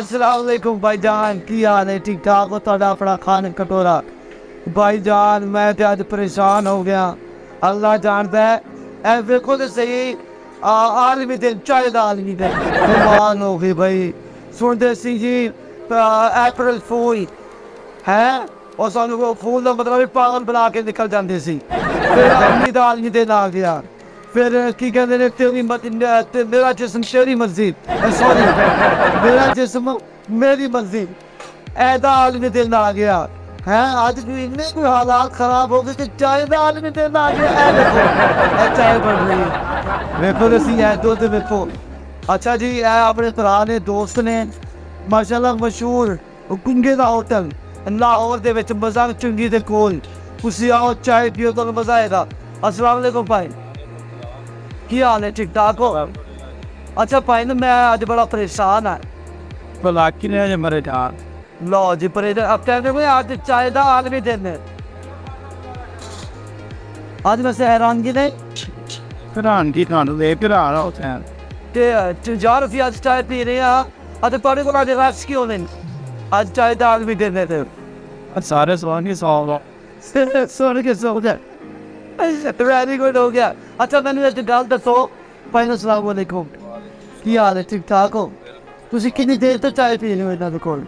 السلام علیکم بھائی جان، کی حال ہے؟ ٹھیک ٹھاک ہو؟ تھوڑا اپنا کھان کٹورا۔ بھائی جان، میں تے اج پریشان ہو گیا۔ اللہ جانتا ہے، اے ویکھو تے صحیح عالمی دن چاہے عالمی دن۔ بیمار ہو گئی بھائی۔ سنتے سی جی اپریل فول ہے اور سانو وہ فول دا مطلب پاگل بنا کے نکل جاندے سی۔ پھر عالمی دا عالمی دن آ گیا۔ پھر کی کہتے ہیں تیری مت میرا جسم تیری مسجد سوری میرا جسم میری مسجد ایدا عالمی دن آ گیا ہے آج بھی اتنے کوئی حالات خراب ہو گئے کہ چائے دا عالمی دن آ گیا اے دیکھو اے چائے بڑھ رہی ہے ویکھو سی اے دو تے ویکھو اچھا جی اے اپنے پرانے دوست نے ماشاءاللہ مشہور کنگے دا ہوٹل لاہور دے وچ مزاق چنگی دے کول تسی آؤ چائے پیو تو مزہ آئے گا السلام علیکم بھائی کی حال ہے ٹھیک ٹھاک ہو اچھا بھائی نا میں آج بڑا پریشان ہے بلا کی نے مرے جان لو جی پریشان اب کہتے ہیں آج چائے دا عالمی دن ہے آج میں سے حیرانگی نہیں پھران کی تھانو دے پھرا رہا ہوتا ہے کہ تجار فی آج چائے پی رہے ہیں آج پڑے کو آج ریکس کیوں نہیں آج چائے دا عالمی دن ہے سارے سوال کی سوال سونے کے سو جائے ویری گڈ ہو گیا۔ اچھا میں نے گل دسو بھائی السلام علیکم۔ کی حال ہے؟ ٹھیک ٹھاک ہو؟ تسی کتنی دیر تک چائے پی رہے ہو انہاں دے کول؟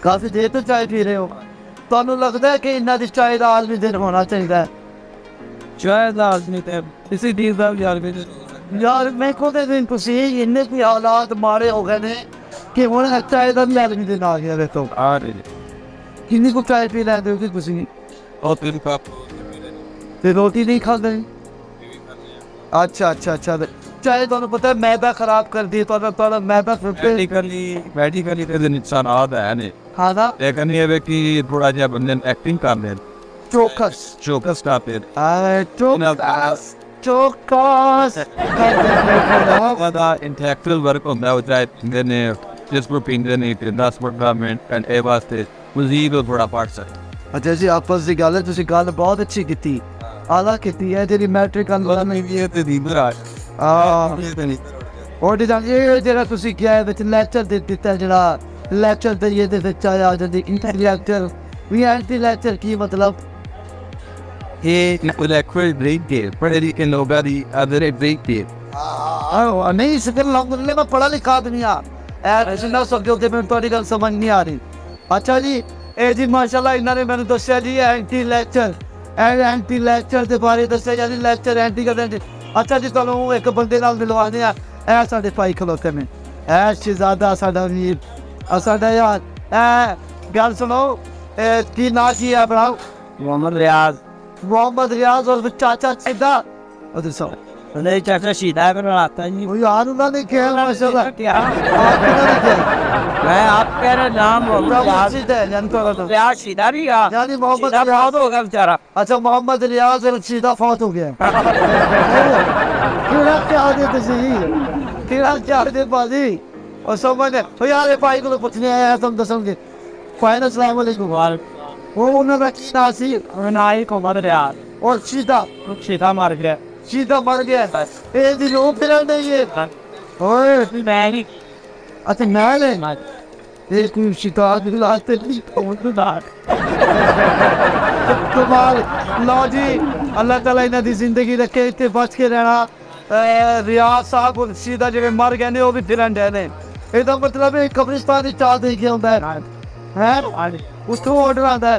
کافی دیر تک چائے پی رہے ہو۔ تانوں لگدا ہے کہ انہاں دی چائے دا عالمی دن ہونا چاہیے چائے دا آدمی تے اسی دا یار بھی یار میں کو دن تسی؟ اننے کوئی حالات مارے ہو گئے کہ ہن چائے دا بھی عالمی دن آ گیا دیکھو کتنی کو چائے پی لیندے ہو کہ تسی؟ اور تین کپ تے روٹی نہیں کھاندے؟ اچھا اچھا اچھا۔ چاہے تمہیں پتہ ہے میدا خراب کر دی تو تو میدا پھر میڈیکلی میڈیکلی تے نقصانات ہے نے کھانا لیکن یہ ہے کہ تھوڑا جہا بندے ایکٹنگ کر دیں چوکس۔ چوکس کا پھر چوکس۔ چوکس۔ زیادہ انٹلیکچوئل ورک ہوتا ہے چاہے پیندے نے جس پر پیندے نے کہ دس منٹ کا منٹ اینڈ اے واسطے مزید وہ تھوڑا پڑھ سکے۔ اچھا جی آپس دی گل ہے تسی گل بہت اچھی کیتی۔ اعلی کیتی ہے جی میٹرک اللہ نے بھی یہ تے دی برا ہاں اور جان یہ جڑا تسی کیا ہے وچ لیکچر دے دتا جڑا لیکچر دے یہ دے وچ آیا جدی انٹلیکچر وی اینٹی لیکچر کی مطلب؟ یہ انٹلیکچوئل بریک دے پڑھے لکھے لوگ دی ادھر بریک دے آہ نہیں سکر لوگ میں پڑھا لکھا آدمی آ اے سننا سکتے ہوتے میں تھوڑی گل سمجھ نہیں آ رہی۔ اچھا جی اے جی ماشاءاللہ انہوں نے میں دسیا جی اینٹی لیکچر اے اینٹی لیکچر دے بارے دسیا جی لیکچر اینٹی کر دیں اچھا جی تانوں ایک بندے نال ملوا دیں اے ساڈے پائی کھلوتے میں اے شہزادہ ساڈا ویر اے ساڈا یار اے گل سنو اے کی نا کی ہے بڑا محمد ریاض محمد ریاض اور چاچا سیدھا او دسو نہیں چاچا شیدہ پر آتا ہے وہ یار انہوں نے کیا ماشاءاللہ نے میں آپ کہہ رہے نام سیدھا ہے جانتا ہوں ریاض شیدہ نہیں آ یعنی محمد ریاض بہت ہوگا بیچارہ اچھا محمد ریاض رشیدہ فوت ہو گیا کیڑا کیا دے تسی کیڑا کیا دے بازی اور سمجھ لے تو یار بھائی کو پوچھنے آیا تم دسوں گے فائن السلام علیکم وہ انہوں نے کی ناسی نائی کو مر ریاض اور شیدہ شیدہ مر گیا شیدہ مر گیا اے دی لو پھر نہیں ہے اوئے میں نہیں اچھا میں لے اے کوئی شکایت دلاتے نہیں تو دار کمال لو جی اللہ تعالیٰ انہاں دی زندگی رکھے اتنے بچ کے رہنا ریاض صاحب سیدھا جڑے مر گئے نے وہ بھی پھرن ڈے نے یہ مطلب ہے قبرستان چال دے کے ہوندا ہے ہیں اس کو آرڈر آندا ہے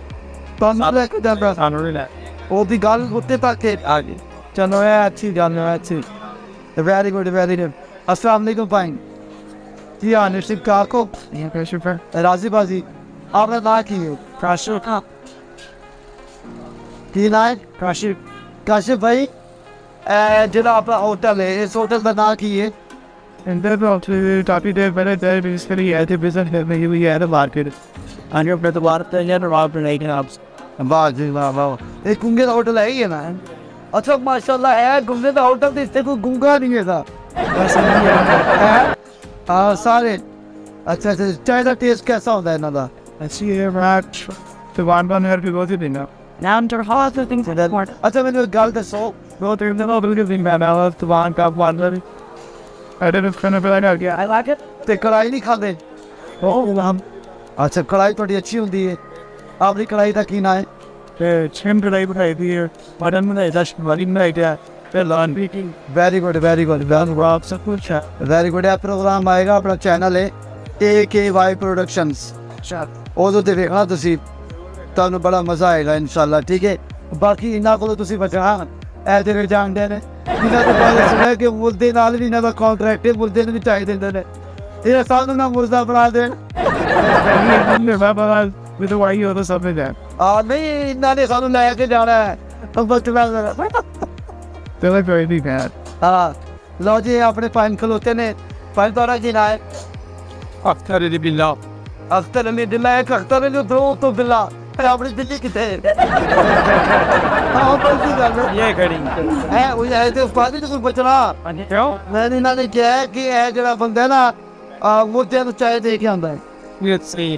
رہے تانوں لے کے جا بڑا سانو نہیں لے وہ دی گل ہوتے تک ہے آگے چلو ہے اچھی گل ہے اچھی ویری گڈ ویری گڈ السلام علیکم بھائی جی ہاں نشب کاکو یہ پریشر پر راضی بازی آپ نے نام کی ہے پریشر کی نام ہے پریشر کاشف بھائی ਇਹ ਜਿਹੜਾ ਆਪਣਾ ਹੋਟਲ ਹੈ ਇਸ ਹੋਟਲ ਦਾ ਨਾਮ ਕੀ ਹੈ And then also ਕਾਫੀ ਦੇਰ ਪਹਿਲੇ ਤੇ ਬੇਸਿਕਲੀ ਹੈ ਤੇ ਬਿਜ਼ਨਸ ਕਰਨੇ ਹੀ ਹੋਈ ਹੈ ਤੇ ਮਾਰਕੀਟ ਅੰਦਰ ਆਪਣੇ ਤੋਂ ਬਾਹਰ ਤੇ ਯਾਰ ਆਪ ਨਹੀਂ ਕਿ واہ جی واہ واہ یہ گونگے کا ہوٹل ہے ہی ہے نا۔ اچھا ماشاء اللہ ہے گونگے کا ہوٹل تو اس سے کوئی گونگا نہیں ہے تھا سارے۔ اچھا اچھا چائے کا ٹیسٹ کیسا ہوتا ہے انہوں کا اچھی ہے میٹ اچھا، تو وان وان ہر بھی بہت ہی دینا نام تر ہوا تو تین سے دیکھ مارٹ اچھا میں نے گال کا سو بہت ہی دینا بہت ہی دینا میں آلہ تو وان کا وان لے ایڈے میں کھنے پہ لائنے آگیا آئی لائک ایٹ تے کڑائی نہیں کھا دے اچھا کڑائی تھوڑی اچھی ہوں دی ہے۔ ਹੈ ਆਪਣੀ ਕੜਾਈ ਦਾ ਕੀ ਨਾਂ ਹੈ the chim today would have here. But I'm gonna that's what in like that. The lawn speaking. Very good very good very Rob so good chat. Very good ਇਹ ਪ੍ਰੋਗਰਾਮ ਆਏਗਾ ਆਪਣਾ ਚੈਨਲ ਹੈ AKY ਪ੍ਰੋਡਕਸ਼ਨਸ Chat. ਉਦੋਂ ਤੇ ਵੇਖਣਾ ਤੁਸੀਂ ਤੁਹਾਨੂੰ ਬੜਾ ਮਜ਼ਾ ਆਏਗਾ ਇਨਸ਼ਾਅੱਲਾ ਠੀਕ ਹੈ ਬਾਕੀ ਇਹਨਾਂ ਕੋਲੋਂ ਤੁਸੀਂ ਬਚਣਾ ਇਹ ਜਿਹੜੇ ਜਾਣਦੇ ਨੇ ਇਹਨਾਂ ਤੋਂ ਬਾਅਦ ਸੁਣਿਆ ਕਿ ਮੁਰਦੇ ਨਾਲ ਵੀ ਇਹਨਾਂ ਦਾ ਕੰਟਰੈਕਟ ਹੈ ਮੁਰਦੇ ਨੂੰ ਵੀ ਚਾਹੀ ਦਿੰਦੇ ਨੇ ਇਹ ਸਾਨੂੰ ਨਾ ਮੁਰਦਾ ਬਣਾ ਦੇਣ With the میں تو وہی ہوتا سب میں جائے ہاں نہیں اتنا نہیں سانو لے کے جانا ہے چلو کوئی نہیں خیر ہاں لو جی اپنے پائن کھلوتے نے پائن دوڑا جی لائے اختر علی بلا اختر علی دلا ایک اختر علی دو تو بلا اپنی دلی کتے یہ کھڑی ہے وہ ایسے استاد جو بچنا کیوں میں نے کہا کہ اے جڑا بندہ نا وہ تیرے چاہے دے کے آندا یہ صحیح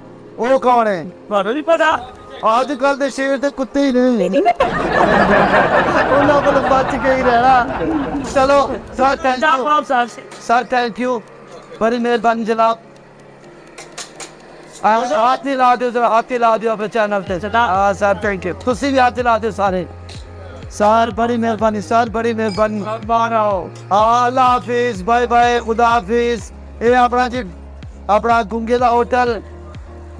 ਉਹ ਕੌਣ ਹੈ ਤੁਹਾਨੂੰ ਨਹੀਂ ਪਤਾ ਅੱਜ ਕੱਲ ਦੇ ਸ਼ੇਰ ਤੇ ਕੁੱਤੇ ਹੀ ਨੇ ਉਹਨਾਂ ਕੋਲ ਬਚ ਕੇ ਹੀ ਰਹਿਣਾ ਚਲੋ sir thank you sir thank you ਬੜੀ ਮਿਹਰਬਾਨੀ ਜਨਾਬ ਆ ਹੱਥ ਹੀ ਲਾ ਦਿਓ ਜਰਾ ਹੱਥ ਹੀ ਲਾ ਦਿਓ ਆਪਣੇ ਚੈਨਲ ਤੇ ਹਾਂ ਸਰ ਥੈਂਕ ਯੂ ਤੁਸੀਂ ਵੀ ਹੱਥ ਹੀ ਲਾ ਦਿਓ ਸਾਰੇ ਸਰ ਬੜੀ ਮਿਹਰਬਾਨੀ ਸਰ ਬੜੀ ਮਿਹਰਬਾਨੀ ਬਾਰਾਓ ਅੱਲਾ ਹਾਫਿਜ਼ ਬਾਏ ਬਾਏ ਖੁਦਾ ਹਾਫਿਜ਼ ਇਹ ਆਪਣਾ ਜੀ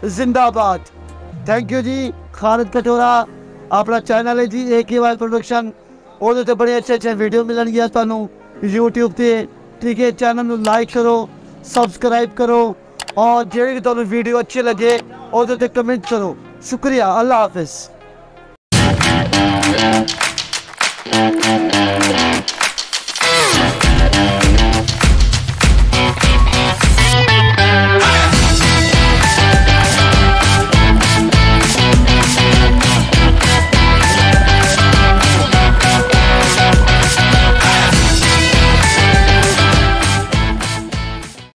ਕਿਸੇ ਨੇ ਲਾਹੌਰ ਜ਼ਿੰਦਾਬਾਦ ਥੈਂਕ ਯੂ ਜੀ ਖਾਲਦ ਕਟੋਰਾ ਆਪਣਾ ਚੈਨਲ ਹੈ ਜੀ ਏਕੇਵਾਈ ਪ੍ਰੋਡਕਸ਼ਨ ਉਹਦੇ ਤੇ ਬੜੇ ਅੱਛੇ ਅੱਛੇ ਵੀਡੀਓ ਮਿਲਣਗੀਆਂ ਤੁਹਾਨੂੰ YouTube ਤੇ ਠੀਕ ਹੈ ਚੈਨਲ ਨੂੰ ਲਾਈਕ ਕਰੋ ਸਬਸਕ੍ਰਾਈਬ ਕਰੋ ਔਰ ਜਿਹੜੀ ਵੀ ਤੁਹਾਨੂੰ ਵੀਡੀਓ ਅੱਛੀ ਲੱਗੇ ਉਹਦੇ ਤੇ ਕਮੈਂਟ ਕਰੋ ਸ਼ੁਕਰੀਆ ਅੱਲਾ ਹਾਫਿਜ਼